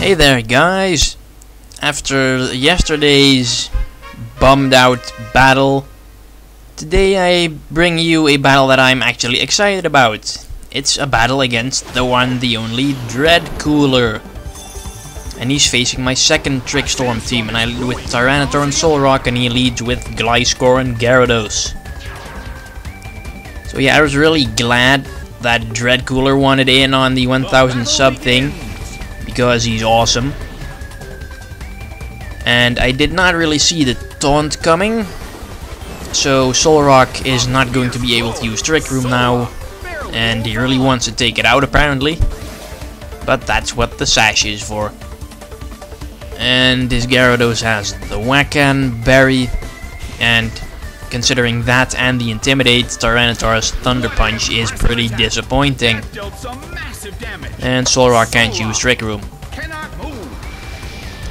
Hey there guys! After yesterday's bummed out battle, today I bring you a battle that I'm actually excited about. It's a battle against the one, the only Dread Cooler. And he's facing my second Trickstorm team, and I lead with Tyranitar and Solrock, and he leads with Gliscor and Gyarados. So yeah, I was really glad that Dread Cooler wanted in on the 1000 sub thing because he's awesome. And I did not really see the taunt coming. So Solrock is not going to be able to use Trick Room now. And he really wants to take it out apparently. But that's what the sash is for. And his Gyarados has the Wacan Berry. And considering that and the Intimidate, Tyranitar's Thunder Punch is pretty disappointing. And Solrock can't use Trick Room.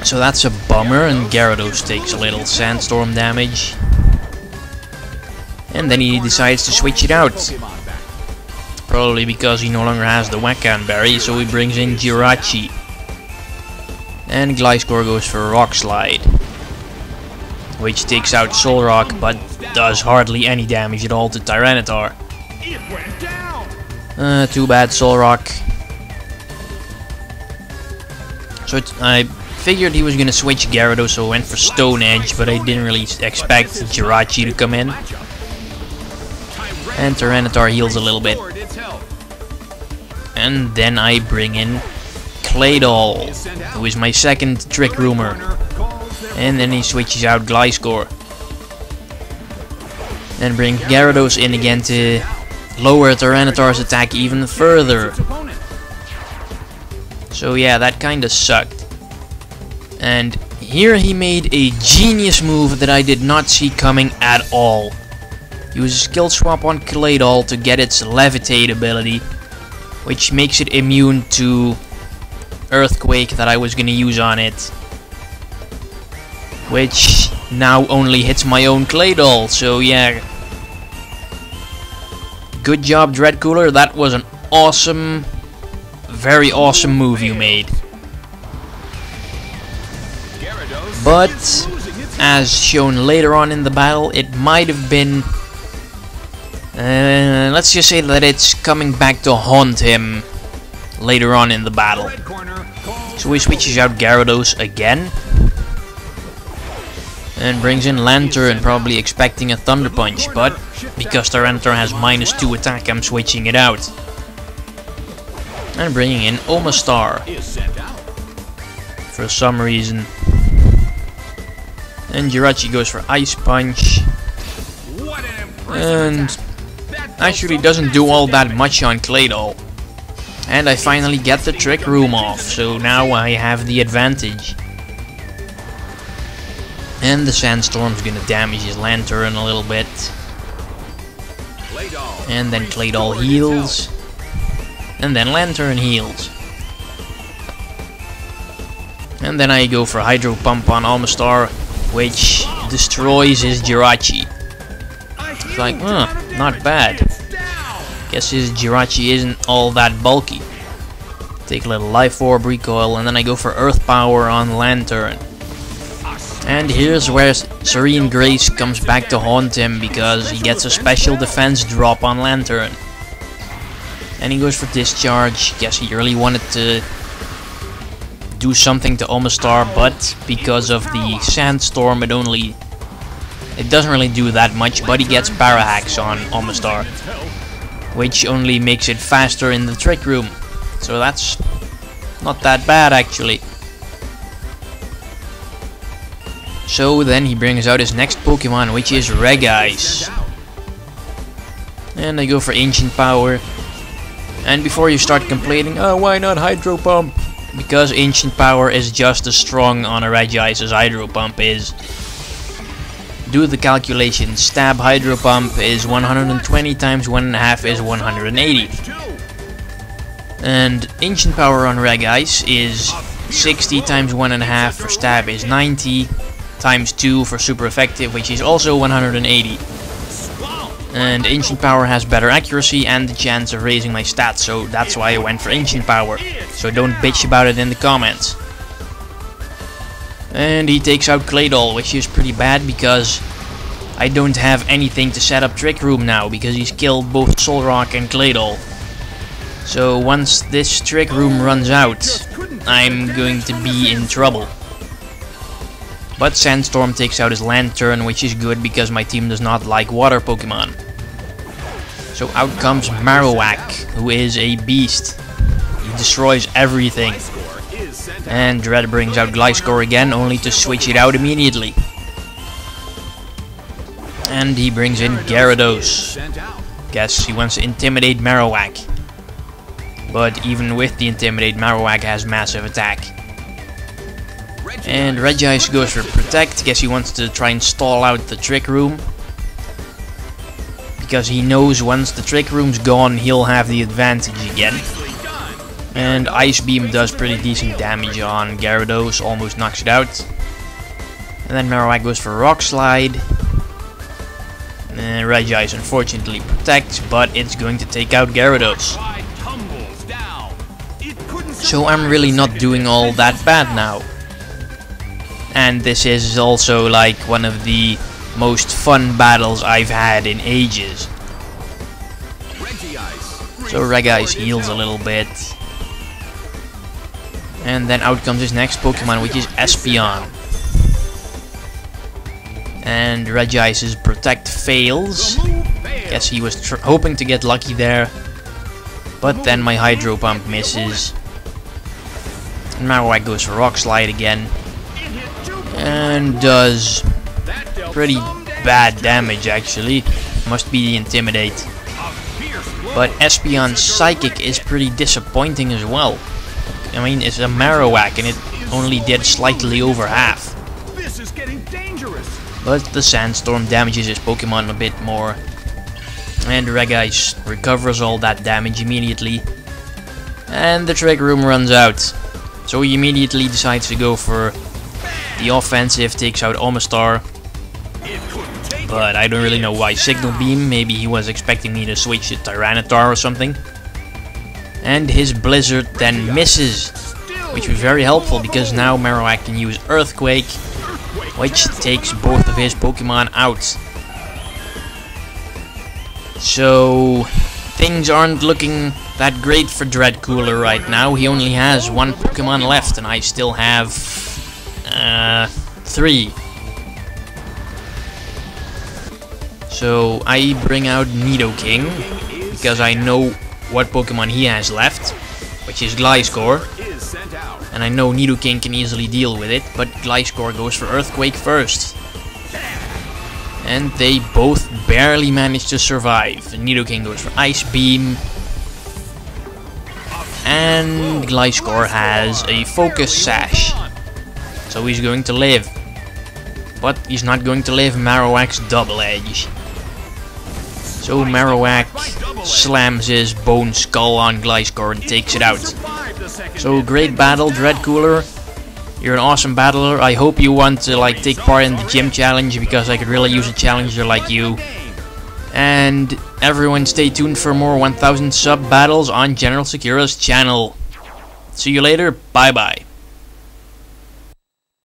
So that's a bummer, and Gyarados takes a little Sandstorm damage. And then he decides to switch it out. Probably because he no longer has the Wacan Berry, so he brings in Jirachi. And Gliscor goes for Rock Slide. Which takes out Solrock, but does hardly any damage at all to Tyranitar. Uh, too bad Solrock. So I figured he was gonna switch Gyarados, so I went for Stone Edge, but I didn't really expect Jirachi to come in. And Tyranitar heals a little bit. And then I bring in Claydol, who is my second Trick Roomer. And then he switches out Gliscor. And bring Gyarados in again to lower Tyranitar's attack even further. So yeah, that kinda sucked. And here he made a genius move that I did not see coming at all. He was a skill swap on Claydol to get its Levitate ability, which makes it immune to Earthquake that I was gonna use on it. Which now only hits my own Claydol, so yeah. Good job Dread Cooler, that was an awesome, very awesome move you made. But, as shown later on in the battle, it might have been... Uh, let's just say that it's coming back to haunt him later on in the battle. So he switches out Gyarados again. And brings in Lanturn, probably expecting a Thunder Punch, but because Tyranitar has minus 2 attack, I'm switching it out. And bringing in Omastar. For some reason. And Jirachi goes for Ice Punch. And actually doesn't do all that much on Claydol. And I finally get the Trick Room off, so now I have the advantage. And the Sandstorm's gonna damage his Lanturn a little bit. And then Claydol heals. And then Lanturn heals. And then I go for Hydro Pump on Omastar, which destroys his Jirachi. It's like, huh, not bad. Guess his Jirachi isn't all that bulky. Take a little Life Orb recoil, and then I go for Earth Power on Lanturn. And here's where Serene Grace comes back to haunt him because he gets a special defense drop on Lanturn. And he goes for Discharge. Guess he really wanted to do something to Omastar, but because of the Sandstorm it only... It doesn't really do that much, but he gets Parahacks on Omastar. Which only makes it faster in the Trick Room. So that's not that bad actually. So then he brings out his next Pokemon, which is Regice. And I go for Ancient Power. And before you start complaining, oh why not Hydro Pump? Because Ancient Power is just as strong on a Regice as Hydro Pump is. Do the calculation, Stab Hydro Pump is 120 times 1.5 is 180. And Ancient Power on Regice is 60 times 1.5 for Stab is 90 times 2 for super effective, which is also 180. And Ancient Power has better accuracy and the chance of raising my stats, so that's why I went for Ancient Power. So don't bitch about it in the comments. And he takes out Claydol, which is pretty bad because I don't have anything to set up Trick Room now because he's killed both Solrock and Claydol. So once this Trick Room runs out, I'm going to be in trouble. But Sandstorm takes out his Lanturn, which is good because my team does not like water Pokemon. So out comes Marowak, who is a beast. He destroys everything. And Dread brings out Gliscor again, only to switch it out immediately. And he brings in Gyarados. Guess he wants to intimidate Marowak. But even with the intimidate, Marowak has massive attack. And Regice goes for Protect. Guess he wants to try and stall out the Trick Room. Because he knows once the Trick Room's gone, he'll have the advantage again. And Ice Beam does pretty decent damage on Gyarados, almost knocks it out. And then Marowak goes for Rock Slide. And Regice unfortunately protects, but it's going to take out Gyarados. So I'm really not doing all that bad now. And this is also like one of the most fun battles I've had in ages. So Regice heals a little bit. And then out comes his next Pokemon, which is Espeon. And Regice's Protect fails. Guess he was hoping to get lucky there. But then my Hydro Pump misses. And Marowak goes for Rock Slide again. And does pretty bad damage actually. Must be the Intimidate. But Espeon's Psychic is pretty disappointing as well. I mean, it's a Marowak and it only did slightly over half. But the Sandstorm damages his Pokemon a bit more. And Regice recovers all that damage immediately. And the Trick Room runs out. So he immediately decides to go for the offensive, takes out Omastar. But I don't really know why Signal Beam, maybe he was expecting me to switch to Tyranitar or something. And his Blizzard then misses, which was very helpful because now Marowak can use Earthquake, which takes both of his Pokemon out. So, things aren't looking that great for Dread Cooler right now. He only has one Pokemon left, and I still have uh, three. So I bring out Nidoking because I know what Pokemon he has left, which is Gliscor. And I know Nidoking can easily deal with it, but Gliscor goes for Earthquake first. And they both barely manage to survive. Nidoking goes for Ice Beam. And Gliscor has a Focus Sash. So he's going to live. But he's not going to live Marowak's Double Edge. So Marowak slams his bone skull on Gliscor and takes it out. So great battle, Dread Cooler. You're an awesome battler. I hope you want to like take part in the gym challenge because I could really use a challenger like you. And everyone stay tuned for more 1000 sub battles on General Secura's channel. See you later. Bye bye.